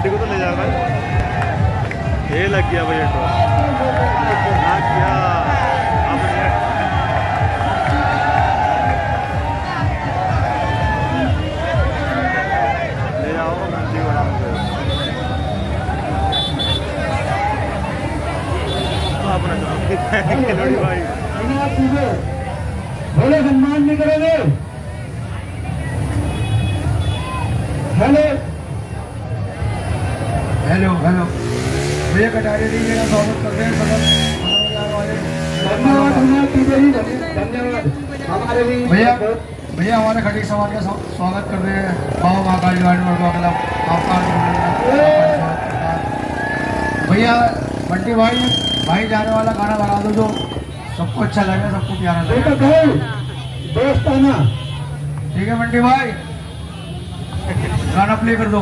बंटी को तो ले जाएगा ये लग गया भैया तो क्या सम्मान नहीं करोगे। हेलो हेलो भैया कटारे जी मेरा स्वागत करते हैं सदर मनोविहार वाले धन्यवाद। हमारे भी भैया भैया हमारे खटीक समाज का स्वागत कर रहे हैं। बाबा महाकाल आपका भैया बंटी भाई भाई जाने वाला गाना बना दो जो सबको अच्छा लगे सबको प्यारा लगे। बेटा कहो दोस्ताना ठीक है बंटी भाई। गाना प्ले कर दो।